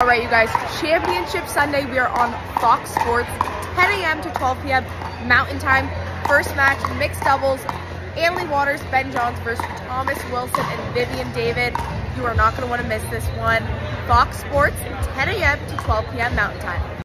All right, you guys, Championship Sunday. We are on Fox Sports, 10 a.m. to 12 p.m. Mountain Time. First match, mixed doubles. Anna Leigh Waters, Ben Johns versus Thomas Wilson and Vivienne David. You are not going to want to miss this one. Fox Sports, 10 a.m. to 12 p.m. Mountain Time.